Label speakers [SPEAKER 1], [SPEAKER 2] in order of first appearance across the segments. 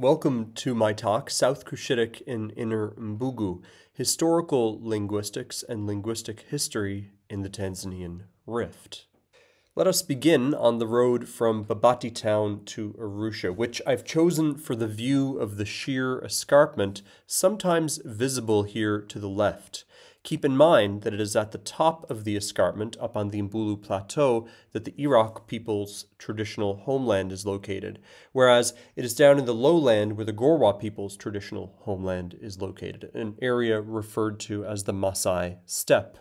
[SPEAKER 1] Welcome to my talk, South Cushitic in Inner Mbugu, Historical Linguistics and Linguistic History in the Tanzanian Rift. Let us begin on the road from Babati town to Arusha, which I've chosen for the view of the sheer escarpment, sometimes visible here to the left. Keep in mind that it is at the top of the escarpment, up on the Mbulu Plateau, that the Iraqw people's traditional homeland is located, whereas it is down in the lowland where the Gorwa people's traditional homeland is located, an area referred to as the Masai Steppe.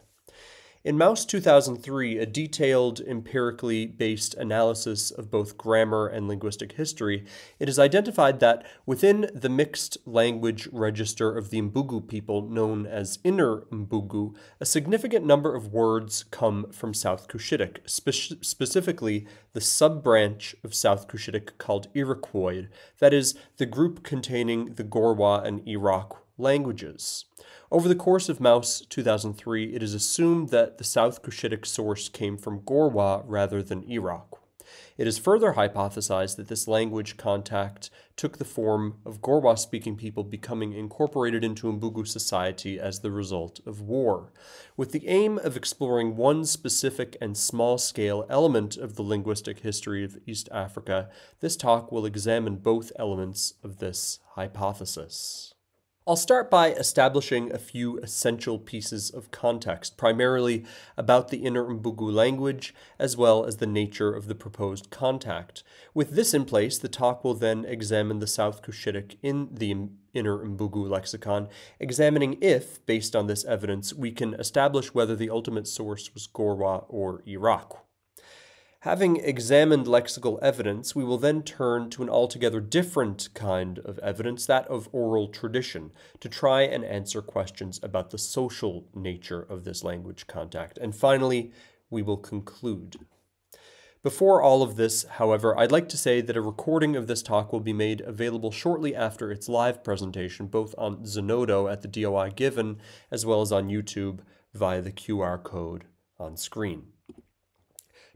[SPEAKER 1] In Mous 2003, a detailed, empirically based analysis of both grammar and linguistic history, it is identified that within the mixed language register of the Mbugu people known as Inner Mbugu, a significant number of words come from South Cushitic, spe- specifically the sub-branch of South Cushitic called Iroquois, that is, the group containing the Gorwa and Iraqw languages. Over the course of Mous 2003, it is assumed that the South Cushitic source came from Gorwa rather than Iraqw. It is further hypothesized that this language contact took the form of Gorwa speaking people becoming incorporated into Mbugu society as the result of war, with the aim of exploring one specific and small scale element of the linguistic history of East Africa. This talk will examine both elements of this hypothesis. I'll start by establishing a few essential pieces of context, primarily about the Inner Mbugu language, as well as the nature of the proposed contact. With this in place, the talk will then examine the South Cushitic in the Inner Mbugu lexicon, examining if, based on this evidence, we can establish whether the ultimate source was Gorwa or Iraqw. Having examined lexical evidence, we will then turn to an altogether different kind of evidence, that of oral tradition, to try and answer questions about the social nature of this language contact. And finally, we will conclude. Before all of this, however, I'd like to say that a recording of this talk will be made available shortly after its live presentation, both on Zenodo at the DOI given, as well as on YouTube via the QR code on screen.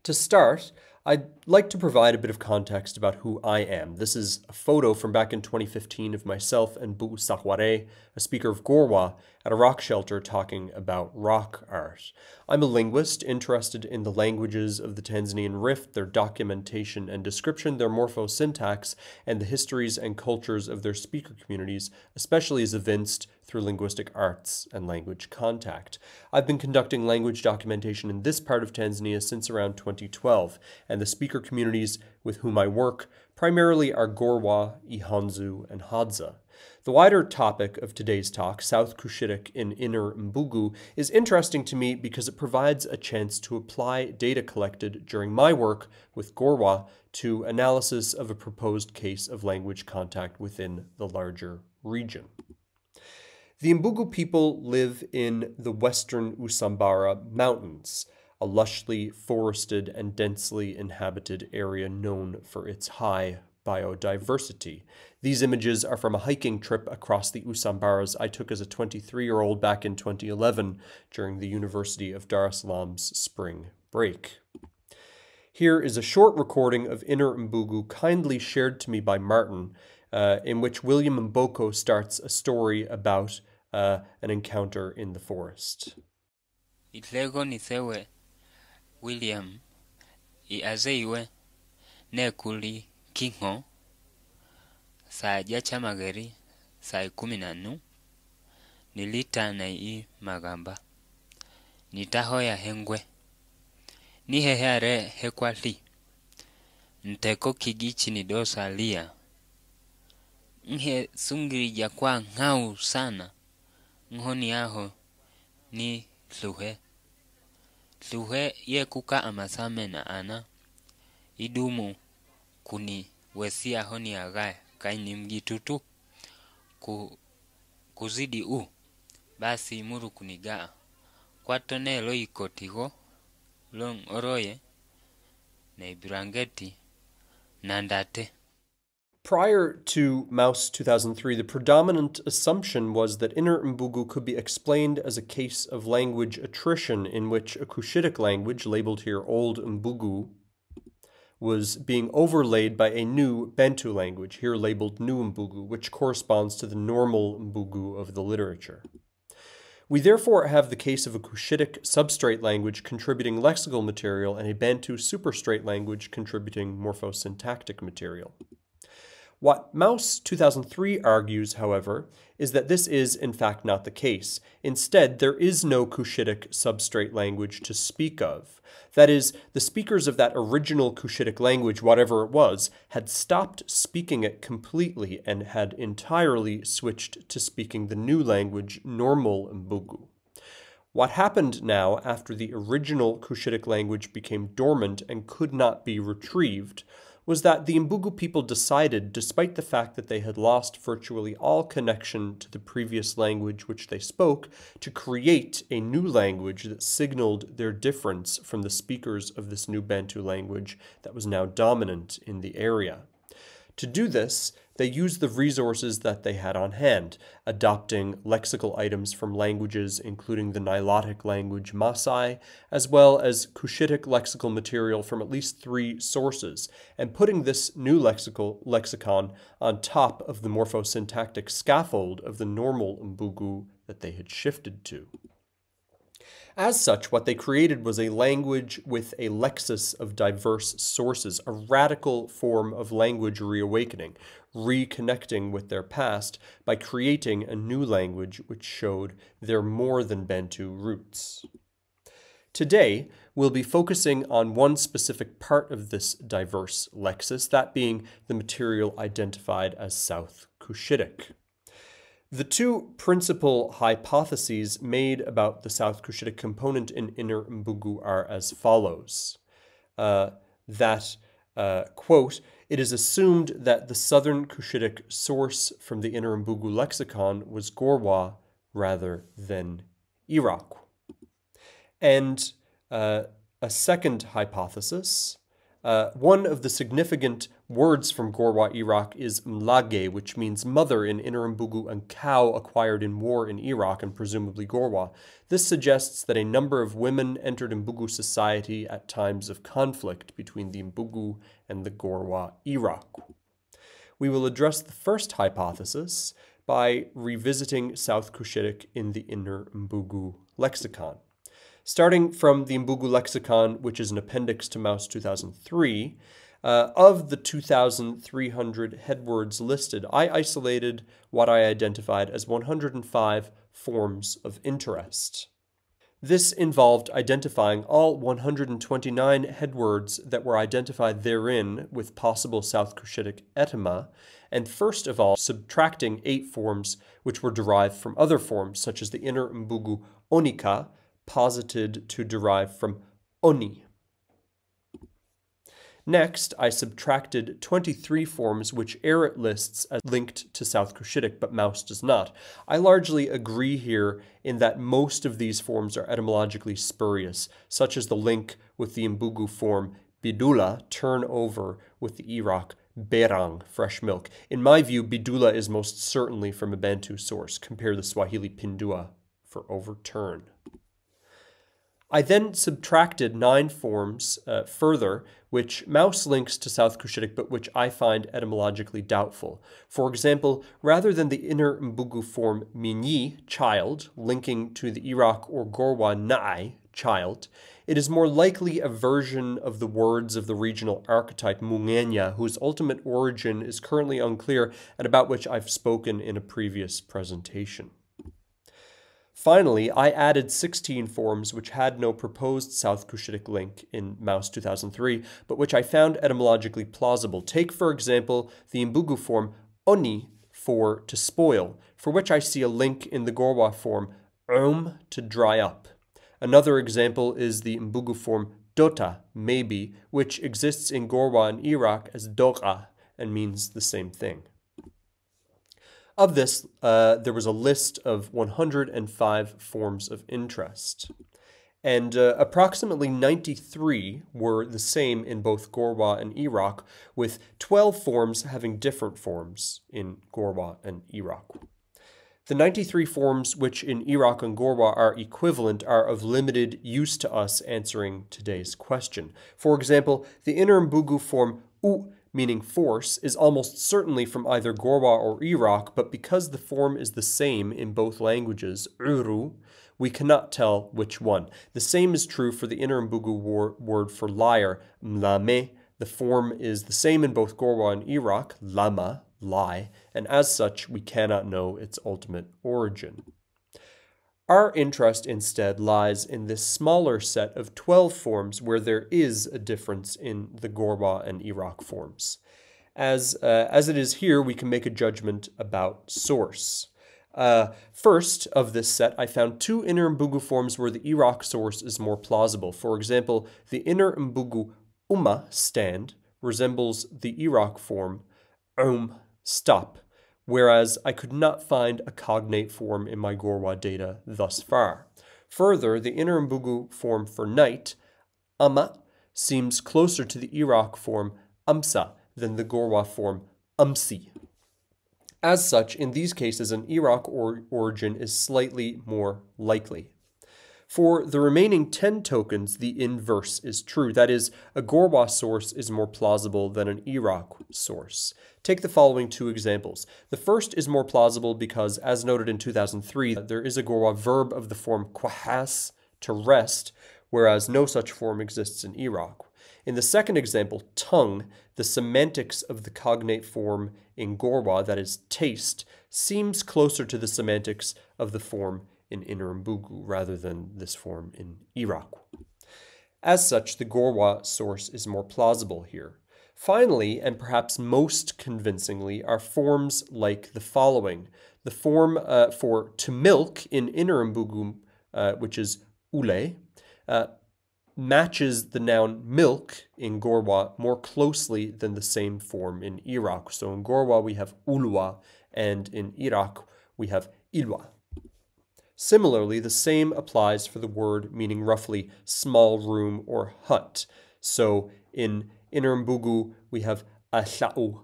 [SPEAKER 1] To start, I'd like to provide a bit of context about who I am. This is a photo from back in 2015 of myself and Bu Sahware, a speaker of Gorwa, at a rock shelter talking about rock art. I'm a linguist interested in the languages of the Tanzanian Rift, their documentation and description, their morphosyntax, and the histories and cultures of their speaker communities, especially as evinced through linguistic arts and language contact. I've been conducting language documentation in this part of Tanzania since around 2012, and the speaker communities with whom I work primarily are Gorwa, Ihanzu, and Hadza. The wider topic of today's talk, South Cushitic in Inner Mbugu, is interesting to me because it provides a chance to apply data collected during my work with Gorwa to analysis of a proposed case of language contact within the larger region. The Mbugu people live in the western Usambara Mountains a lushly forested and densely inhabited area known for its high biodiversity. These images are from a hiking trip across the Usambaras I took as a 23 year old back in 2011 during the University of Dar es Salaam's spring break. Here is a short recording of Inner Mbugu kindly shared to me by Maarten, uh, in which William Mboko starts a story about uh, an encounter in the forest.
[SPEAKER 2] William azeiwe saa ja cha mageri saa ikumi na nnu nilittaana iyi maghamba nitahoya hengwe. Niheheare hekwali. Nteko kigichi nidosalia nhe sungilija kwa ngau sana. Nhoni aho ni luhe. Tluhe yekuka amasámena ana. Idumu kuni wesíaho niagaya kaini mgitutu. Ku, kuzidi u basi imuru kunigaa kwatonelo ikotiho long oroye na ibirangeti na ndate.
[SPEAKER 1] Prior to Mous 2003, the predominant assumption was that Inner Mbugu could be explained as a case of language attrition in which a Cushitic language, labeled here Old Mbugu, was being overlaid by a new Bantu language, here labeled New Mbugu, which corresponds to the normal Mbugu of the literature. We therefore have the case of a Cushitic substrate language contributing lexical material and a Bantu superstrate language contributing morphosyntactic material. What Mous 2003 argues, however, is that this is in fact not the case. Instead, there is no Cushitic substrate language to speak of. That is, the speakers of that original Cushitic language, whatever it was, had stopped speaking it completely and had entirely switched to speaking the new language, Normal Mbugu. What happened now after the original Cushitic language became dormant and could not be retrieved was that the Mbugu people decided, despite the fact that they had lost virtually all connection to the previous language which they spoke, to create a new language that signaled their difference from the speakers of this new Bantu language that was now dominant in the area. To do this, they used the resources that they had on hand, adopting lexical items from languages including the Nilotic language Masai, as well as Cushitic lexical material from at least three sources, and putting this new lexical lexicon on top of the morphosyntactic scaffold of the normal Mbugu that they had shifted to. As such, what they created was a language with a lexis of diverse sources, a radical form of language reawakening, reconnecting with their past by creating a new language which showed their more than Bantu roots. Today, we'll be focusing on one specific part of this diverse lexis, that being the material identified as South Cushitic. The two principal hypotheses made about the South Cushitic component in Inner Mbugu are as follows. Uh, that, uh, quote, it is assumed that the Southern Cushitic source from the Inner Mbugu lexicon was Gorwa rather than Iraqw. And uh, a second hypothesis uh, one of the significant words from Gorwa, Iraqw is mlage, which means mother in Inner Mbugu and cow acquired in war in Iraqw and presumably Gorwa. This suggests that a number of women entered Mbugu society at times of conflict between the Mbugu and the Gorwa, Iraqw. We will address the first hypothesis by revisiting South Cushitic in the Inner Mbugu lexicon. Starting from the Mbugu lexicon, which is an appendix to Mous 2003, uh, of the 2,300 headwords listed, I isolated what I identified as 105 forms of interest. This involved identifying all 129 headwords that were identified therein with possible South Cushitic etyma, and first of all, subtracting eight forms which were derived from other forms, such as the inner Mbugu onika, posited to derive from oni. Next, I subtracted 23 forms which Ehret lists as linked to South Cushitic, but Mous does not. I largely agree here in that most of these forms are etymologically spurious, such as the link with the Mbugu form bidula, turn over, with the Iraqw berang, fresh milk. In my view, bidula is most certainly from a Bantu source. Compare the Swahili pindua for overturn. I then subtracted nine forms uh, further, which Mous links to South Cushitic, but which I find etymologically doubtful. For example, rather than the inner Mbugu form minyi, child, linking to the Iraqw or Gorwa nai, child, it is more likely a version of the words of the regional archetype Mungenya, whose ultimate origin is currently unclear and about which I've spoken in a previous presentation. Finally, I added 16 forms which had no proposed South Cushitic link in Mous 2003, but which I found etymologically plausible. Take, for example, the Mbugu form oni for to spoil, for which I see a link in the Gorwa form um to dry up. Another example is the Mbugu form dota, maybe, which exists in Gorwa and Iraqw as doqa and means the same thing. Of this, uh, there was a list of 105 forms of interest. And uh, approximately 93 were the same in both Gorwa and Iraqw, with 12 forms having different forms in Gorwa and Iraqw. The 93 forms which in Iraqw and Gorwa are equivalent are of limited use to us answering today's question. For example, the inner Mbugu form u, meaning force, is almost certainly from either Gorwa or Iraqw, but because the form is the same in both languages, uru, we cannot tell which one. The same is true for the inner Mbugu word for liar, mlame. The form is the same in both Gorwa and Iraqw, lama, lie, and as such, we cannot know its ultimate origin. Our interest instead lies in this smaller set of 12 forms where there is a difference in the Gorwa and Iraqw forms. As, uh, as it is here, we can make a judgment about source. Uh, first of this set, I found two inner Mbugu forms where the Iraqw source is more plausible. For example, the inner Mbugu Umma stand resembles the Iraqw form Um stop, whereas I could not find a cognate form in my Gorwa data thus far. Further, the inner Mbugu form for night, ama, seems closer to the Iraqw form amsa than the Gorwa form umsi. As such, in these cases, an Iraqw or origin is slightly more likely. For the remaining 10 tokens, the inverse is true. That is, a Gorwa source is more plausible than an Iraqw source. Take the following two examples. The first is more plausible because, as noted in 2003, there is a Gorwa verb of the form kwahas, to rest, whereas no such form exists in Iraqw. In the second example, tongue, the semantics of the cognate form in Gorwa, that is, taste, seems closer to the semantics of the form in Inner rather than this form in Iraqw. As such, the Gorwa source is more plausible here. Finally, and perhaps most convincingly, are forms like the following. The form uh, for to milk in Inner uh, which is ule, uh, matches the noun milk in Gorwa more closely than the same form in Iraqw. So in Gorwa we have ulwa, and in Iraqw we have ilwa. Similarly, the same applies for the word meaning roughly small room or hut. So in Inner Mbugu, we have asha'u,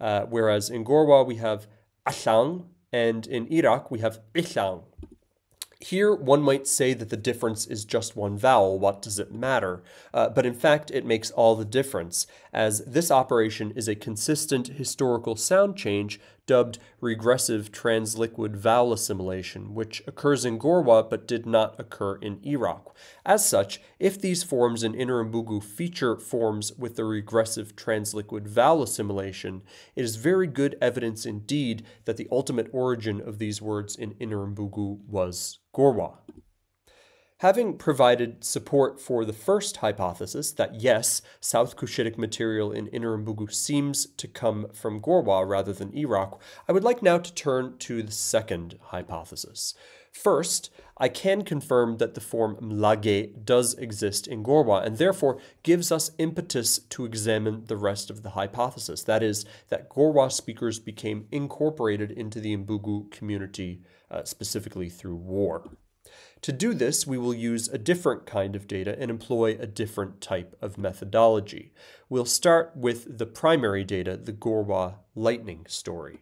[SPEAKER 1] uh, whereas in Gorwa we have ashang, and in Iraqw we have ishang. Here, one might say that the difference is just one vowel. What does it matter? Uh, but in fact, it makes all the difference, as this operation is a consistent historical sound change dubbed regressive transliquid vowel assimilation, which occurs in Gorwa but did not occur in Iraqw. As such, if these forms in Inner Mbugu feature forms with the regressive transliquid vowel assimilation, it is very good evidence indeed that the ultimate origin of these words in Inner Mbugu was Gorwa. Having provided support for the first hypothesis that yes, South Cushitic material in Inner Mbugu seems to come from Gorwa rather than Iraqw, I would like now to turn to the second hypothesis. First, I can confirm that the form mlage does exist in Gorwa and therefore gives us impetus to examine the rest of the hypothesis. That is, that Gorwa speakers became incorporated into the Mbugu community, uh, specifically through war. To do this, we will use a different kind of data and employ a different type of methodology. We'll start with the primary data, the Gorwa lightning story.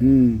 [SPEAKER 1] Hmm.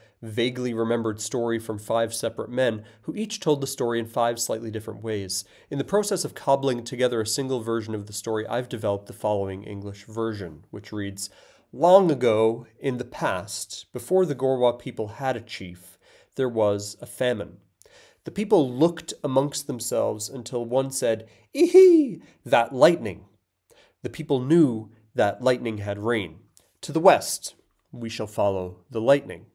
[SPEAKER 1] vaguely remembered story from five separate men who each told the story in five slightly different ways. In the process of cobbling together a single version of the story, I've developed the following English version, which reads Long ago, in the past, before the Gorwa people had a chief, there was a famine. The people looked amongst themselves until one said, Eehee, that lightning. The people knew that lightning had rain. To the west, we shall follow the lightning.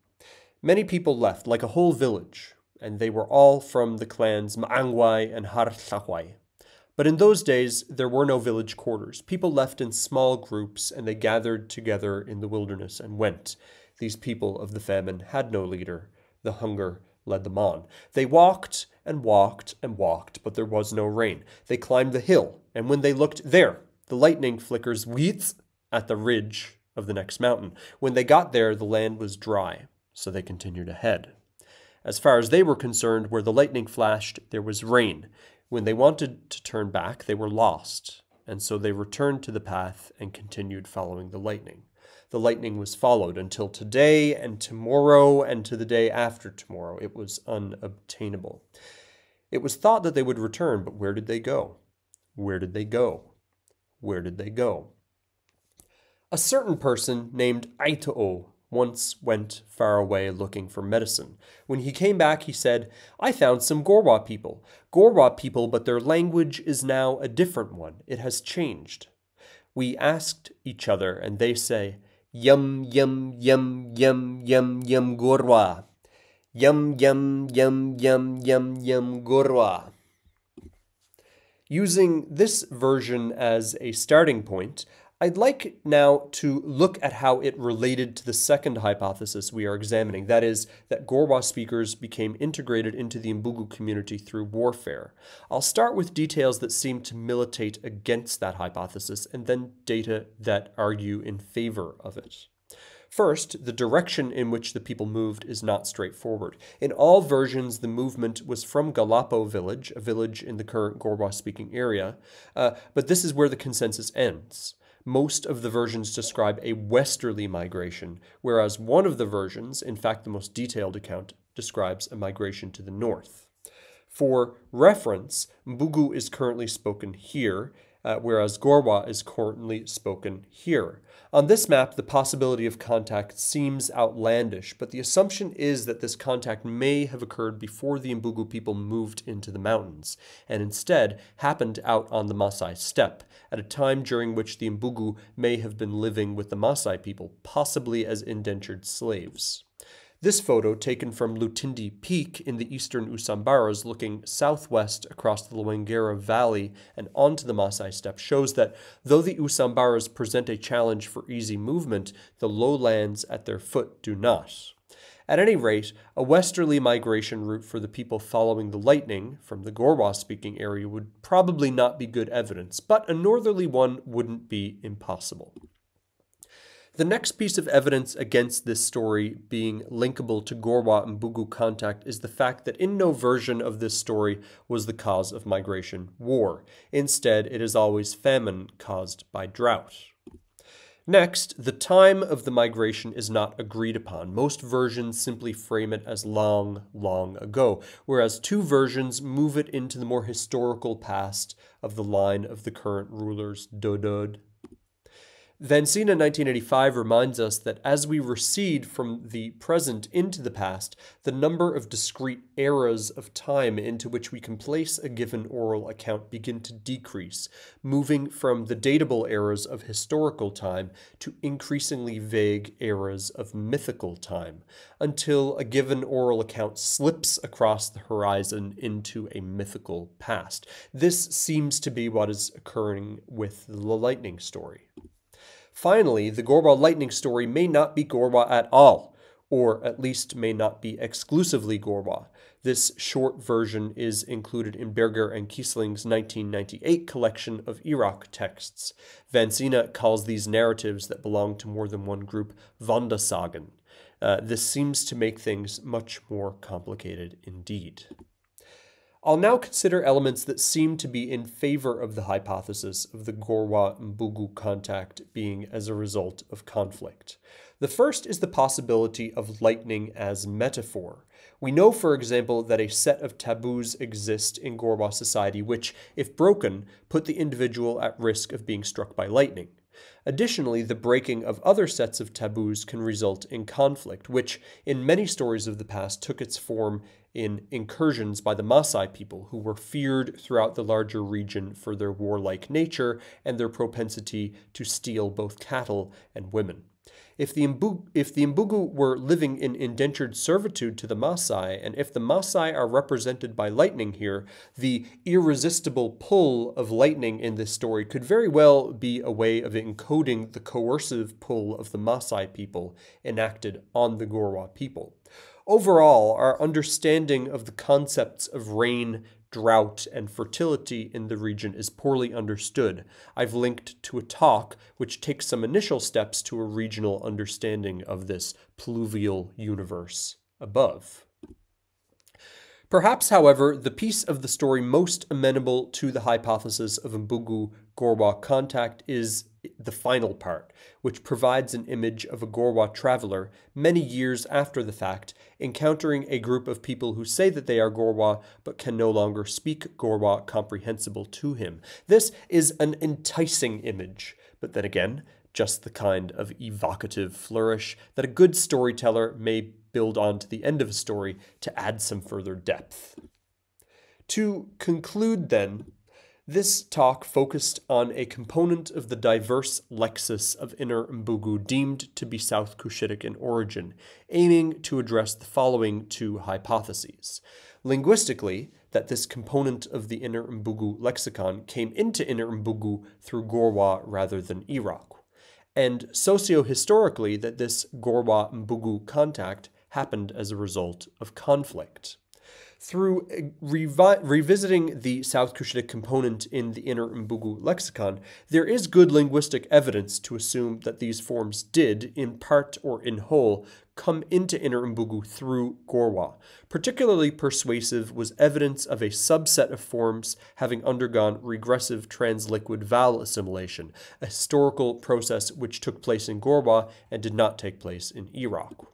[SPEAKER 1] Many people left, like a whole village, and they were all from the clans Maangwai and Harthawai. But in those days, there were no village quarters. People left in small groups, and they gathered together in the wilderness and went. These people of the famine had no leader. The hunger led them on. They walked and walked and walked, but there was no rain. They climbed the hill, and when they looked there, the lightning flickers wheats at the ridge of the next mountain. When they got there, the land was dry, so they continued ahead. As far as they were concerned, where the lightning flashed, there was rain. When they wanted to turn back, they were lost, and so they returned to the path and continued following the lightning. The lightning was followed until today and tomorrow and to the day after tomorrow. It was unobtainable. It was thought that they would return, but where did they go? Where did they go? Where did they go? A certain person named Aitoo once went far away looking for medicine. When he came back, he said, I found some Gorwa people. Gorwa people, but their language is now a different one. It has changed. We asked each other, and they say, Yum, yum, yum, yum, yum, yum, Gorwa. Yum, yum, yum, yum, yum, yum, Gorwa. Using this version as a starting point, I'd like now to look at how it related to the second hypothesis we are examining, that is, that Gorwa speakers became integrated into the Mbugu community through warfare. I'll start with details that seem to militate against that hypothesis, and then data that argue in favor of it. First, the direction in which the people moved is not straightforward. In all versions, the movement was from Galapo village, a village in the current Gorwa speaking area, uh, but this is where the consensus ends most of the versions describe a westerly migration, whereas one of the versions, in fact the most detailed account, describes a migration to the north. For reference, Mbugu is currently spoken here, uh, whereas Gorwa is currently spoken here. On this map, the possibility of contact seems outlandish, but the assumption is that this contact may have occurred before the Mbugu people moved into the mountains, and instead happened out on the Masai steppe, at a time during which the Mbugu may have been living with the Masai people, possibly as indentured slaves. This photo, taken from Lutindi Peak in the eastern Usambaras, looking southwest across the Lwengera Valley and onto the Masai Steppe, shows that though the Usambaras present a challenge for easy movement, the lowlands at their foot do not. At any rate, a westerly migration route for the people following the lightning from the Gorwa speaking area would probably not be good evidence, but a northerly one wouldn't be impossible. The next piece of evidence against this story being linkable to Gorwa Mbugu contact is the fact that in no version of this story was the cause of migration war. Instead, it is always famine caused by drought. Next, the time of the migration is not agreed upon. Most versions simply frame it as long, long ago, whereas two versions move it into the more historical past of the line of the current rulers Dodod Vansina 1985 reminds us that as we recede from the present into the past, the number of discrete eras of time into which we can place a given oral account begin to decrease, moving from the datable eras of historical time to increasingly vague eras of mythical time, until a given oral account slips across the horizon into a mythical past. This seems to be what is occurring with the lightning story. Finally, the Gorwa lightning story may not be Gorwa at all, or at least may not be exclusively Gorwa. This short version is included in Berger and Kiesling's 1998 collection of Iraqw texts. Vansina calls these narratives that belong to more than one group Wandersagen. Uh, this seems to make things much more complicated indeed. I'll now consider elements that seem to be in favor of the hypothesis of the Gorwa Mbugu contact being as a result of conflict. The first is the possibility of lightning as metaphor. We know, for example, that a set of taboos exist in Gorwa society which, if broken, put the individual at risk of being struck by lightning. Additionally, the breaking of other sets of taboos can result in conflict, which, in many stories of the past, took its form in incursions by the Maasai people, who were feared throughout the larger region for their warlike nature and their propensity to steal both cattle and women. If the, if the Mbugu were living in indentured servitude to the Maasai, and if the Maasai are represented by lightning here, the irresistible pull of lightning in this story could very well be a way of encoding the coercive pull of the Maasai people enacted on the Gorwa people. Overall, our understanding of the concepts of rain, drought, and fertility in the region is poorly understood. I've linked to a talk which takes some initial steps to a regional understanding of this pluvial universe above. Perhaps, however, the piece of the story most amenable to the hypothesis of Mbugu Gorwa contact is the final part, which provides an image of a Gorwa traveler many years after the fact, encountering a group of people who say that they are Gorwa but can no longer speak Gorwa comprehensible to him. This is an enticing image, but then again, just the kind of evocative flourish that a good storyteller may build on to the end of a story to add some further depth. To conclude, then, this talk focused on a component of the diverse lexis of Inner Mbugu deemed to be South Cushitic in origin, aiming to address the following two hypotheses. Linguistically, that this component of the Inner Mbugu lexicon came into Inner Mbugu through Gorwa rather than Iraqw, and socio-historically that this Gorwa Mbugu contact happened as a result of conflict. Through uh, revi revisiting the South Cushitic component in the Inner Mbugu lexicon, there is good linguistic evidence to assume that these forms did, in part or in whole, come into Inner Mbugu through Gorwa. Particularly persuasive was evidence of a subset of forms having undergone regressive transliquid vowel assimilation, a historical process which took place in Gorwa and did not take place in Iraqw.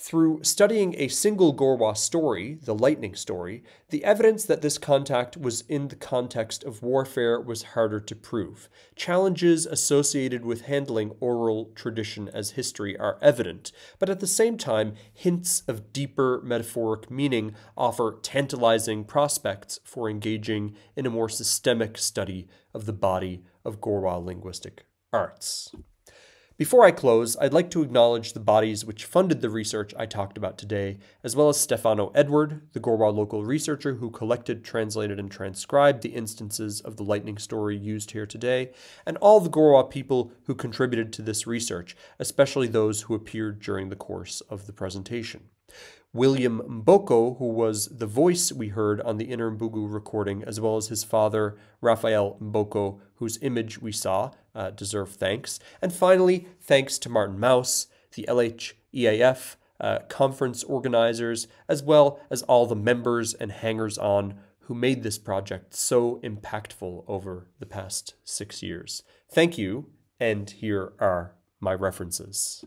[SPEAKER 1] Through studying a single Gorwa story, the lightning story, the evidence that this contact was in the context of warfare was harder to prove. Challenges associated with handling oral tradition as history are evident, but at the same time, hints of deeper metaphoric meaning offer tantalizing prospects for engaging in a more systemic study of the body of Gorwa linguistic arts. Before I close, I'd like to acknowledge the bodies which funded the research I talked about today, as well as Stefano Edward, the Gorwa local researcher who collected, translated, and transcribed the instances of the lightning story used here today, and all the Gorwa people who contributed to this research, especially those who appeared during the course of the presentation. William Mboko, who was the voice we heard on the Inner Mbugu recording, as well as his father, Raphael Mboko, whose image we saw, uh, deserve thanks. And finally, thanks to Maarten Mous, the LHEAF uh, conference organizers, as well as all the members and hangers on who made this project so impactful over the past six years. Thank you, and here are my references.